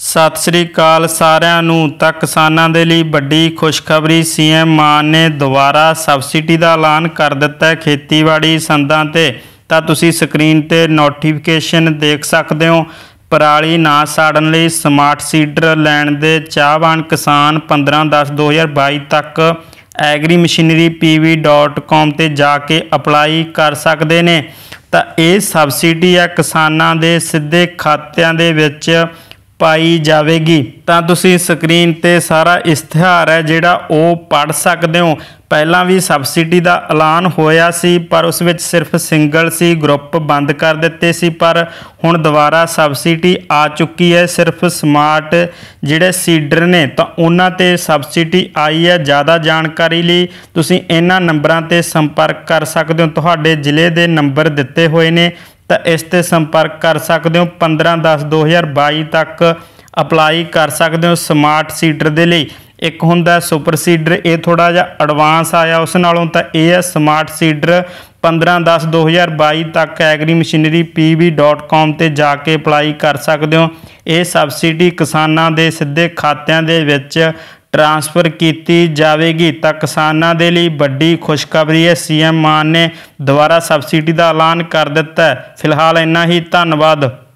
ਸਤਿ ਸ੍ਰੀ ਅਕਾਲ ਸਾਰਿਆਂ ਨੂੰ। ਤਾਂ ਕਿਸਾਨਾਂ ਦੇ ਲਈ ਵੱਡੀ ਖੁਸ਼ਖਬਰੀ ਸੀਐਮ ਮਾਨ ਨੇ ਦੁਬਾਰਾ ਸਬਸਿਡੀ ਦਾ ਐਲਾਨ ਕਰ ਦਿੱਤਾ ਖੇਤੀਬਾੜੀ ਸੰਦਾਂ ਤੇ। ਤਾਂ ਤੁਸੀਂ ਸਕਰੀਨ ਤੇ ਨੋਟੀਫਿਕੇਸ਼ਨ ਦੇਖ ਸਕਦੇ ਹੋ, ਪਰਾਲੀ ਨਾ ਸਾੜਨ ਲਈ ਸਮਾਰਟ ਸੀਡਰ ਲੈਣ ਦੇ ਚਾਹਵਾਨ ਕਿਸਾਨ 15/10/2022 ਤੱਕ ਐਗਰੀ ਮਸ਼ੀਨਰੀ pv.com ਤੇ ਜਾ ਕੇ ਅਪਲਾਈ ਕਰ ਸਕਦੇ ਨੇ। ਤਾਂ ਇਹ ਸਬਸਿਡੀ ਹੈ ਕਿਸਾਨਾਂ ਦੇ ਸਿੱਧੇ ਖਾਤਿਆਂ ਦੇ ਵਿੱਚ ਪਾਈ ਜਾਵੇਗੀ, ਤਾਂ ਤੁਸੀਂ ਸਕਰੀਨ ਤੇ ਸਾਰਾ ਇਸ਼ਤਿਹਾਰ ਹੈ ਜਿਹੜਾ ਉਹ ਪੜ ਸਕਦੇ ਹੋ। ਪਹਿਲਾਂ ਵੀ ਸਬਸਿਡੀ ਦਾ ਐਲਾਨ ਹੋਇਆ ਸੀ, ਪਰ ਉਸ ਵਿੱਚ ਸਿਰਫ ਸਿੰਗਲ ਸੀ, ਗਰੁੱਪ ਬੰਦ ਕਰ ਦਿੱਤੇ ਸੀ, ਪਰ ਹੁਣ ਦੁਬਾਰਾ ਸਬਸਿਡੀ ਆ ਚੁੱਕੀ ਹੈ। ਸਿਰਫ ਸਮਾਰਟ ਜਿਹੜੇ ਸੀਡਰ ਨੇ, ਤਾਂ ਉਹਨਾਂ ਤੇ ਸਬਸਿਡੀ ਆਈ ਹੈ। ਜ਼ਿਆਦਾ ਜਾਣਕਾਰੀ ਲਈ ਤੁਸੀਂ ਇਹਨਾਂ ਨੰਬਰਾਂ ਤੇ ਸੰਪਰਕ ਕਰ ਸਕਦੇ ਹੋ। ਤੁਹਾਡੇ ਜ਼ਿਲ੍ਹੇ ਦੇ ਨੰਬਰ ਦਿੱਤੇ ਹੋਏ ਨੇ। ਤਾਂ ਇਸ ਤੇ ਸੰਪਰਕ ਕਰ ਸਕਦੇ ਹੋ 15/10/2022 ਤੱਕ ਅਪਲਾਈ ਕਰ ਸਕਦੇ ਹੋ ਸਮਾਰਟ ਸੀਡਰ ਦੇ ਲਈ। ਇੱਕ ਹੁੰਦਾ ਸੁਪਰ ਸੀਡਰ ਇਹ ਥੋੜਾ ਜਿਹਾ ਐਡਵਾਂਸ ਆਇਆ ਉਸ ਨਾਲੋਂ ਤਾਂ ਇਹ ਹੈ ਸਮਾਰਟ ਸੀਡਰ 15/10/2022 ਤੱਕ ਐਗਰੀ ਮਸ਼ੀਨਰੀ pv.com ਤੇ ਜਾ ਕੇ ਅਪਲਾਈ ਕਰ ਸਕਦੇ ਹੋ। ਇਹ ਸਬਸਿਡੀ ਕਿਸਾਨਾਂ ਦੇ ਸਿੱਧੇ ਖਾਤਿਆਂ ਦੇ ਵਿੱਚ ਟ੍ਰਾਂਸਫਰ ਕੀਤੀ ਜਾਵੇਗੀ ਤਾਂ ਕਿਸਾਨਾਂ ਦੇ ਲਈ ਵੱਡੀ ਖੁਸ਼ਖਬਰੀ ਹੈ। ਸੀਐਮ ਮਾਨ ਨੇ ਦੁਬਾਰਾ ਸਬਸਿਡੀ ਦਾ ਐਲਾਨ ਕਰ ਦਿੱਤਾ ਹੈ। ਫਿਲਹਾਲ ਇੰਨਾ ਹੀ। ਧੰਨਵਾਦ।